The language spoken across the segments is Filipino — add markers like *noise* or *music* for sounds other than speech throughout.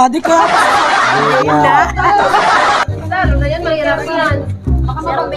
Ah, di ka. Wala. Lalo na yan, mahirap yan. Baka mapag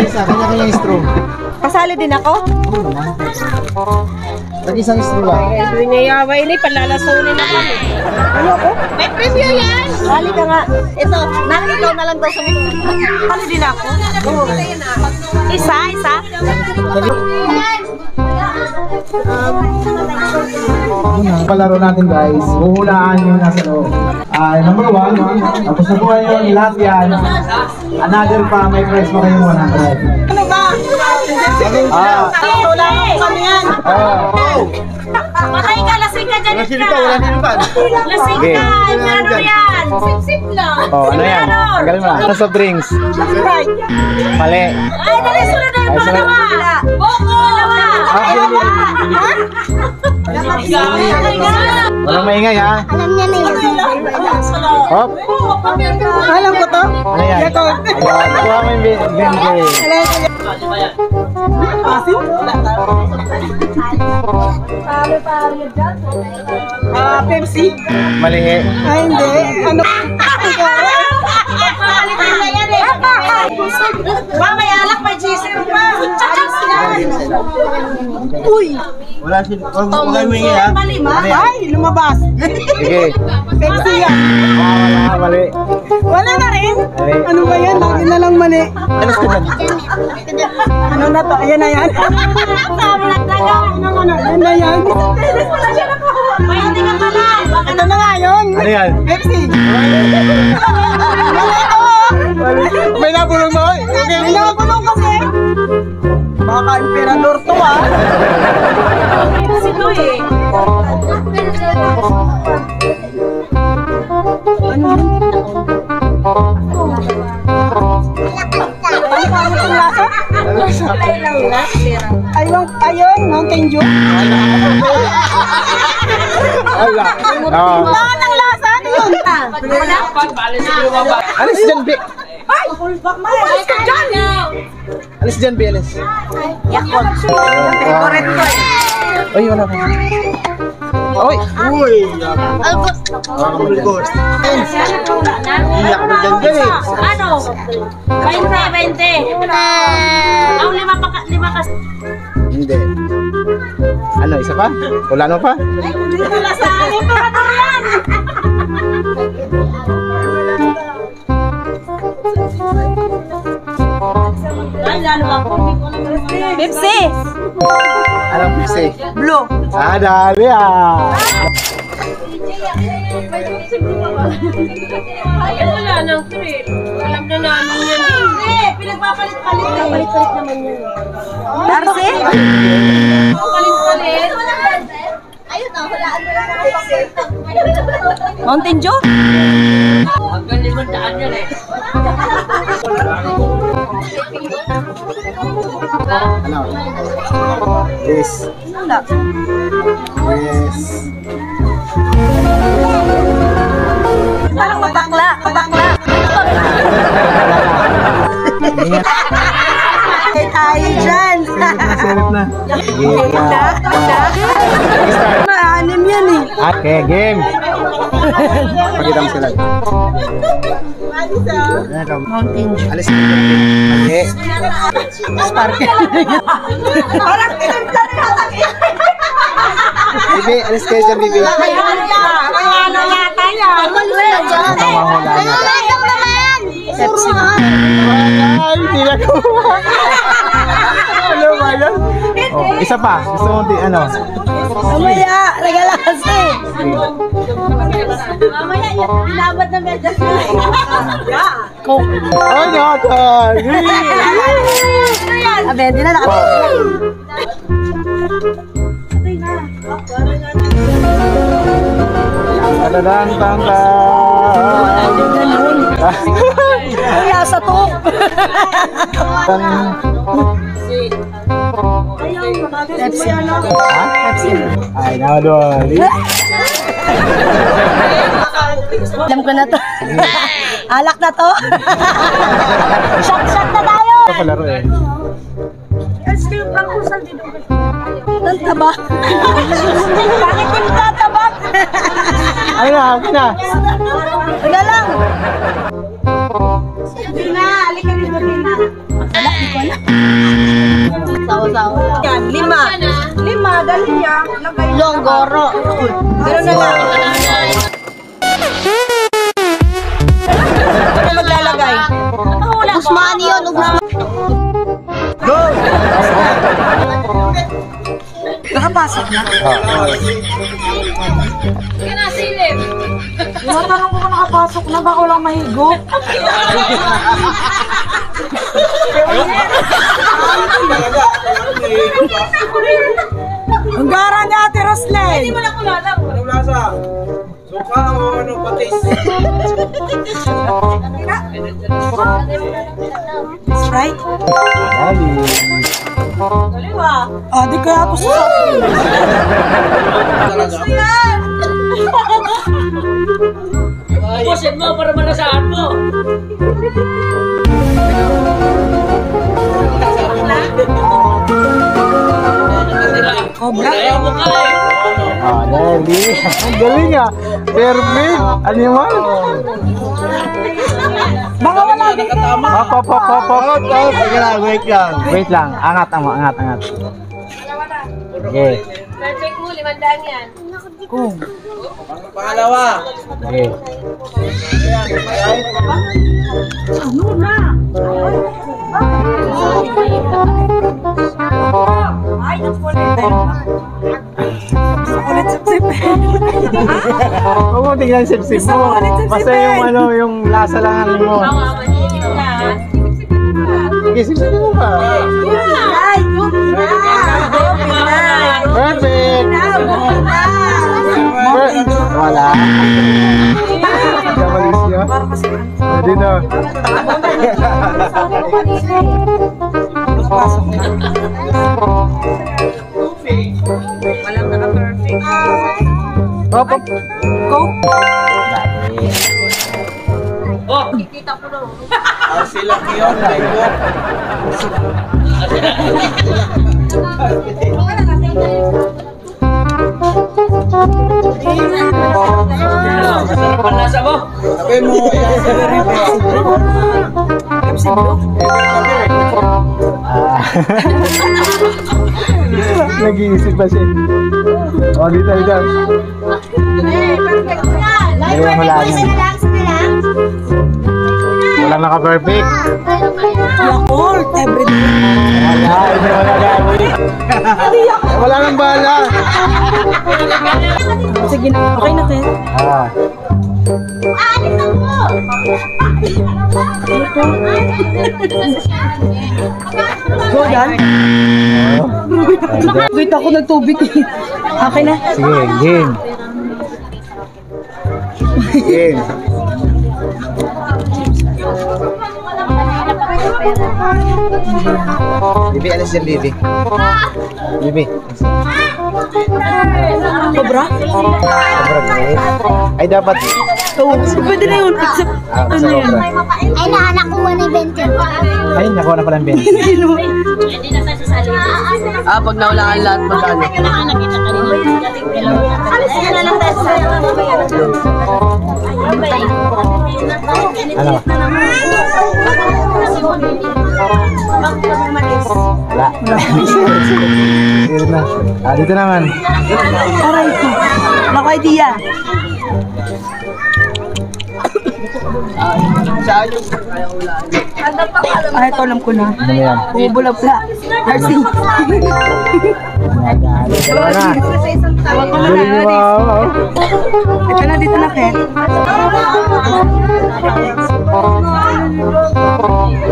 Isa, kanya-kanya yung straw. Kasali din ako? Pag isang straw lang. Hindi niya yawa ini, palalasunin na kami. Ano ako? May preview yan! Sali ka nga. Ito, nang ikaw na lang daw sa mga. Sali din ako? Isa, isa? Ang palaro natin guys, huhulaan yung nasa loob. Ah, number one, tapos nakuha nyo yung lahat yan. Another pa, may prize pa kayong 100. Ano ba? Ah, Wala mo kami yan. oh. Patay ka, lasing ka dyan. Lasing ka, wala din pa. Lasing ka, ano yan? Sip-sip lang. Oh, ano yan? Tanggalin mo na. Ano soft drinks? Mali. Ay, dali, sunod na yung pangalawa. Boko! Ah, Walang maingay ha? Alam niya na yun. Hop. Alam ko to. Ano yan? Ito. Kuha mo yung bin- binigay. Asin? Ah, Pepsi? Mali. Ay, hindi. Ano? Mamaya alak, may gisir pa. Uy! Wala sin. Wala mo ingay ha? Malima. Ay, lumabas. Sige. Pepsi yan. Ah, wala, mali. Wala na rin. Ano ba yan? Lagi na lang mali. Ano Ano na to? Ayan na yan. Ano ano? Ayan na yan. Ito na nga yun. Ano yan? Pepsi. Mali ko. May nabulong mo? Okay. May nakakulong kasi. Baka emperador to ah. Sino eh? Ano yun? Ano? Ano? Ayun, ayun, Mountain Dew. Ala. Oo. Baka ng lasa, ano yun? Alis dyan, Bi. Ay! Malis ka dyan! Alis dyan, Bi. Alis. Favorite ko eh. Ay, wala pa. Oy! Uy! Albot! Iyak mo dyan dyan eh. Ano? 20, 20. Ang lima pa, ka- lima ka. Hindi. Ano, isa pa? Wala ano pa? Wala sa akin pa *laughs* Ay, lalo ako. Pepsi. Anong pisi? Blue. Ah, dali ah! Ay, wala nang trip. Alam na namin yan. Hindi, pinagpapalit-palit. Palit-palit naman yan. Darcy? Palit-palit. Mountain Dew? *laughs* Ano? Yes. Yes. Parang matakla. Matakla. Ay, tayo dyan. Sarap na. Sige Na, na. Maanim yan eh. Okay, game. Pakita mo sila. Mountain Dew. Alis dyan. Mali. Sparkle. Parang tinimpla na Bibi, alis kayo dyan, Bibi. Ano yata yan? Ang mahula na. Pepsi. Ay, hindi na ko. Ano ba yan? Oh, isa pa. Gusto mo ano? Mamaya, regalas eh. Mamaya, dinabad na medyas na. Coke. Ay, nakakal. Abe, hindi na nakapagod. Tadadang tangka. Ang lasa to. Pepsi. Pepsi. Ay, nawadol. Alam ko na to. *laughs* Alak na to. *laughs* Shot-shot na tayo! Ito palaro eh. Pang dito. Ang taba. Bakit yung tataba? Ayun na, okay na. Wala lang. Tina, alika dito. Wala, di ko na. Sawa-sawa. Yan, lima. Lima, dali niya. Longgoro. Ganun na lang. Ano maglalagay? Guzman yun, Guzman. Go! Nakapasok na. Kinasilip. Tinatanong ko kung nakapasok na, baka walang mahigo. *laughs* Ang gara ni Ate Roslyn. Hindi mo na kulala. Anong lasa? Suka o ano, patis? Right? Dali. Ah, di kaya ako sa Pusin mo para manasaan mo. Ayaw mo ka eh. Ah, dali. *laughs* Ang galing ah. Perfect. Animal. Baka wala din kayo. Hop, hop, hop, hop, hop. Wait lang, wait lang. Wait lang. Angat, angat, angat, angat. Okay. Perfect mo, limandaan yan. Kung. Pangalawa. Okay. Ano na? Ay, mo tingnan sip-sip mo. Basta yung ano, yung lasa lang ang mo. Sige, sip-sip mo pa. Ay, yuki na. Yuki na. Perfect! Per- Wala. Kamalis niya. Para kasi Pwede na. pasok na. Hop, hop. Go. Oh, Ah, sila yun, Lego. masarap ang lasa mo. Sabi mo, yan sila rin. Ah. Nag-iisip pa siya. O, dito, dito. Ayun, wala yan. Wala naka-perfect. Yakult, everyday. Wala, hindi wala gagawin. Wala nang bala. Sige na, okay na, Ted. Ah. Go, Dan. Oh. Wait ako nagtubig. Okay na. Sige, game. Game. Bibi, alis yan, Bibi. Bibi. Cobra? Sobrang galit. Ay, dapat. Oo. Pwede na yun. Except, Ah, ano sa yan? sobra. Ay, nakakuha ni Bente. Ay, nakuha na pala ang benta. Ah, pag nawalaan lahat magkano? Alis na lang tayo sa Ano? Wala. Sige na. Ah, dito naman. Aray ko. Naku, idea. Saan yung ayaw ulaan? Ay, ito alam ko na. Ano yan? Bubulabla. Nagalit ka na. Ito na, dito na, Ken.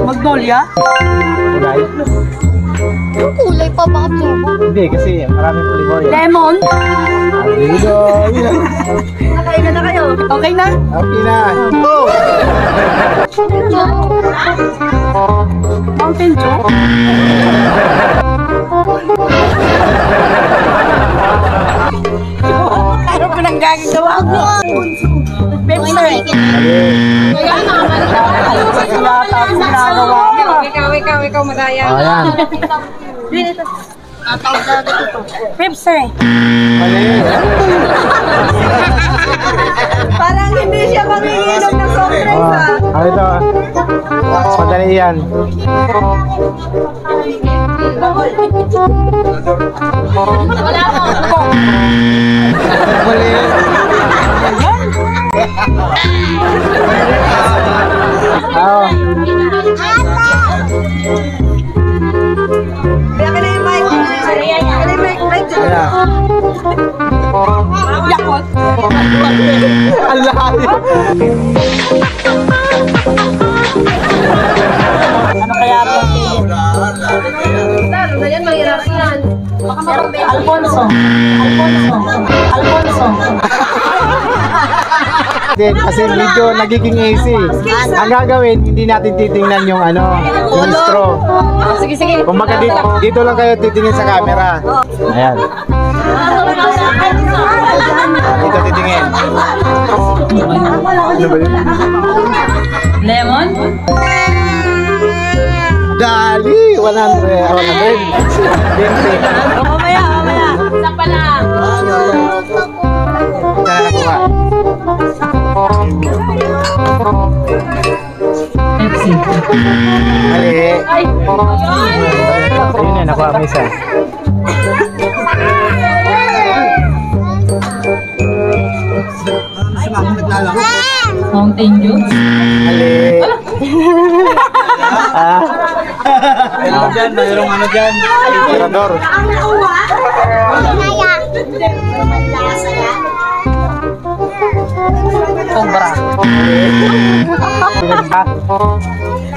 Magnolia? Kulay? Yung kulay pa baka tubo. Hindi, kasi maraming flavor yan. Lemon? Dito. Nakain na kayo. Okay na? Okay na. Go! Mountain Dew? Ano ko nang gagagawa ko? Pepsi. Kaya naman. Yata ang ginagawa mo. Ikaw, ikaw, ikaw, madaya. Ayan. Pepsi. Mali. Parang hindi siya manginginom ng soft drinks ah. ano ito? Madali yan. Mali. Oo. Kaya ka na yung mic. Kaya na yung mic. Mic dyan. Yakot. Ang layo. Ano kaya ito? Talo na yan, mahirap yan. Alfonso. Alfonso. Alfonso. *laughs* Din, kasi medyo nagiging easy. Ang gagawin, hindi natin titingnan yung ano, yung straw. Sige, sige. Kumbaga dito, dito lang kayo titingin sa camera. Ayan. Dito titingin. Ano ba yun? Lemon? Dali! 100! Oh, 100! 20! Mamaya, mamaya. Isa pa lang. Mali. Ayun na, nakuha mo isa. Mountain Dew? Mali. ah, Mayroon dyan, mayroong ano dyan. Tirador. Kaya. Cobra.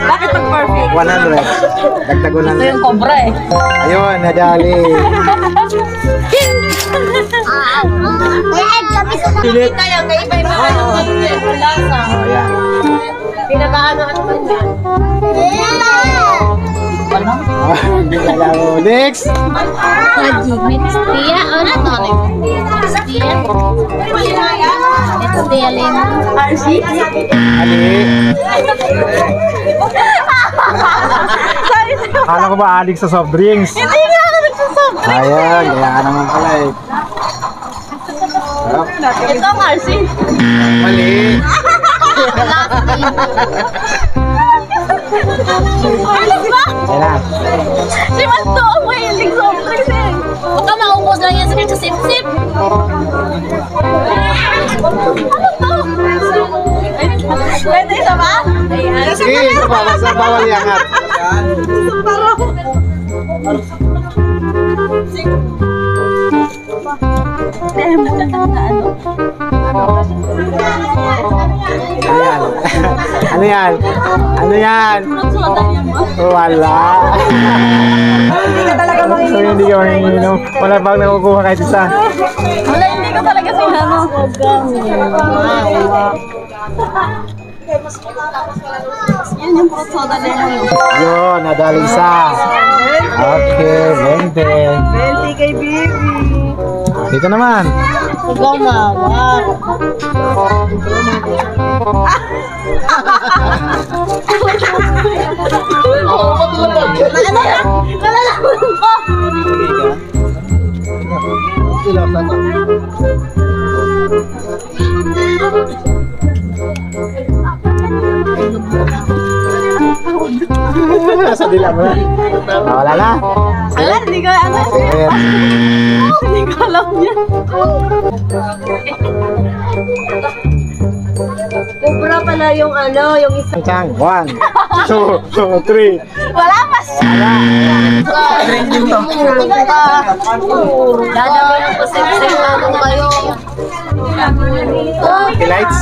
Bakit pag perfect? 100. Dagdag Ito 100. yung cobra eh. Ayun, nadali. Kaya kami sa Pilit. Kaya kayo yung mga ano, lasa. Oh, yan. Pinakaano ano ba yan? Ka alam mo. Next! Haji. Tia, ano to? Tia. Ito tia lemon. Ali. Ko ba adik sa soft drinks? Hindi nga ako nagsasabi. Ayan, kaya ka naman pala eh. Ito ang RC. Mali. Ano ba? Na. Si Manto ang mahilig soft drinks eh. Baka maubos lang yan sa sip-sip. Pa. Basta bawal iangat. Ano yan? ano yan? Ano yan? Wala. Hindi ka talaga So hindi ka manginginom. Wala bang nakukuha kahit isa. Wala, hindi ko talaga sinano. Yan yung fruit soda lemon. Yun, nadali isa. Okay, 20. 20 kay baby. Dito naman. Ikaw na, wag. Nalalaman ko. Dila mo na. Ah, wala na. Wala, hindi ko ano. *laughs* Hindi ko alam yan. Cobra pala yung ano, yung isa. Chang, one, *laughs* two, two, three. Wala mas. Dadawin ko sip-sip ako kayo. Okay, lights.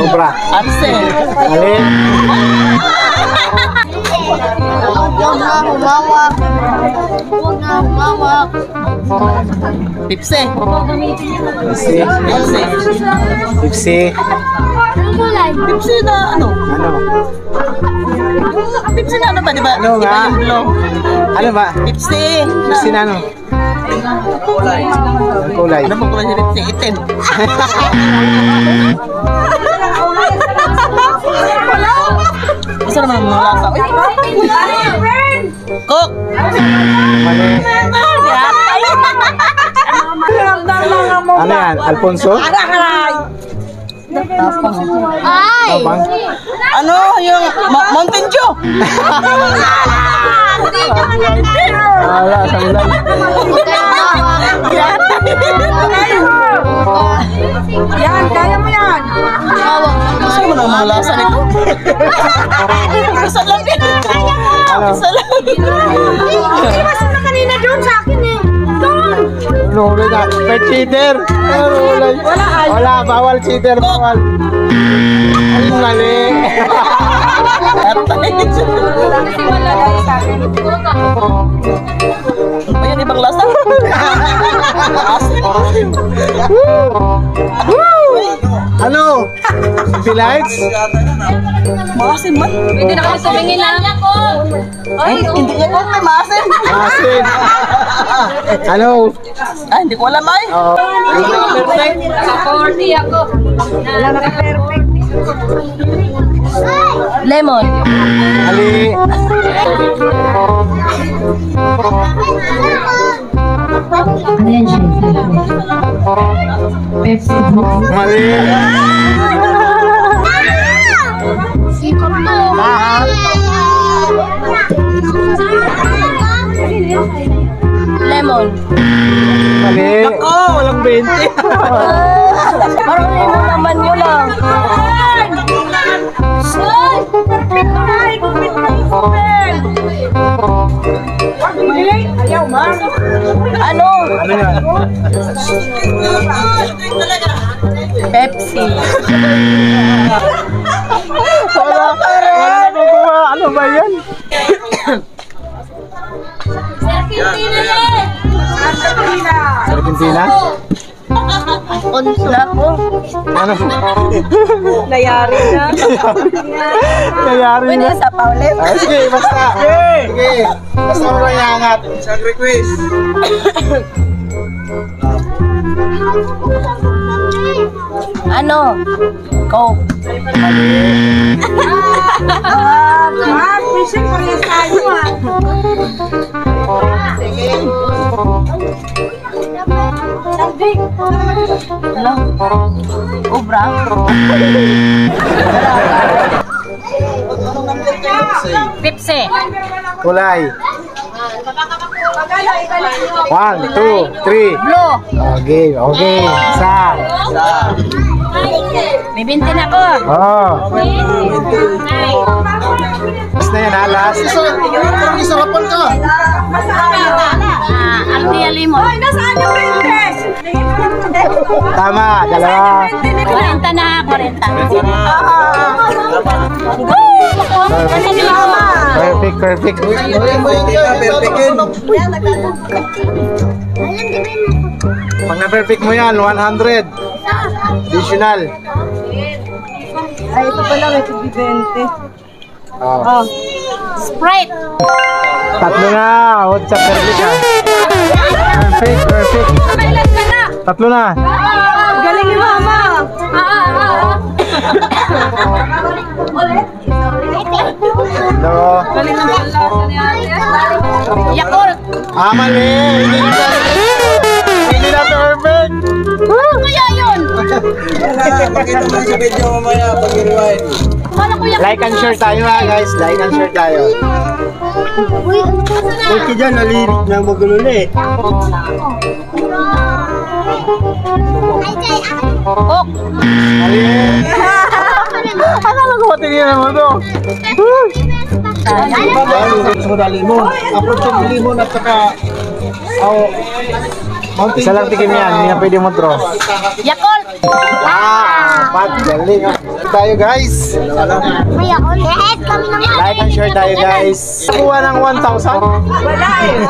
Cobra. Arse. Mali. *laughs* Huwag na humawak. Huwag na humawak. Pipsi. Pipsi. Ano kulay? Pipse na ano? Ano? Pipse na ano ba, di ba? Ano blue. Ano ba? Pipse. Pipsi na ano? Ang kulay. Ano pong kulay si Pipse? Itim. *laughs* Wala. Gusto naman mo lasa. Uy, Cook! Mali. Ano yan? Alfonso? Aray! Ay! Tabang? Ano yung Ma- Mountain Dew? Wala, sandan. Yan, kaya mo nang mga lasa nito? Gusto lang din. Ano? Gusto lang. na kanina doon sa akin eh. Nahuli na. May cheater. Nahuli. Wala, bawal cheater. Bawal. Ay, mali. Ayan, ibang lasa. *laughs* Ano? Delights? Maasim man. Pwede na kayo tumingin lang. Ay, hindi niya ko may maasim. *laughs* Ano? Ah, hindi ko alam ay. Oh. Naka-40 ako. Lemon. Ali. Mali. Sikot to. Lemon. Mali. Oh, walang 20. Parang lemon naman yun ah. Ano? Ano yan? Pepsi. Wala. Wala nakukuha. Ano ba yan? Argentina? Konso na ako. Ano? Nayari na. Pwede na. sa paulit. Ah, sige, basta. Sige. Basta mo lang iangat. Isang request. Ano? Coke. Ah, fishing parehas tayo Ano? Ubra? Pepsi. Kulay. One, two, three. Blue. Okay, okay. Isa. May bintin ako. Oh. Last na yan ha, last. Ah, Aldia Limon. Nasaan yung princess? Tama, dalawa. 40 na, 40. Kasi ni Mama. Perfect, perfect. Pag na-perfect mo yan, 100. Additional. Ay, ito pala, may 20. Oh. Sprite. Tatlo na. What's up, perfect ha? Perfect, perfect. Na? Tatlo na. Galing ni Mama. Ah, ah, ah. Dalawa. Galing ni ate. Yakult. Ah, mali. Hindi na Hindi na perfect. Ano kaya yun? Pakita mo sa video mamaya pag i-rewind. Ano ko Like and share tayo ha, guys. Like and share tayo. Okay dyan, nalirik na magulo na eh. Mali. Akala ko matingin mo to. Gusto ko na limon. Approach yung limon at saka... Oh, Isa lang tikim yan. Hindi na pwede mo draw. Yakult. Ah, pat. Galing. Tayo guys. May ako. Lahat kami ng Like and share tayo guys. Kuha ng 1,000. Wala eh.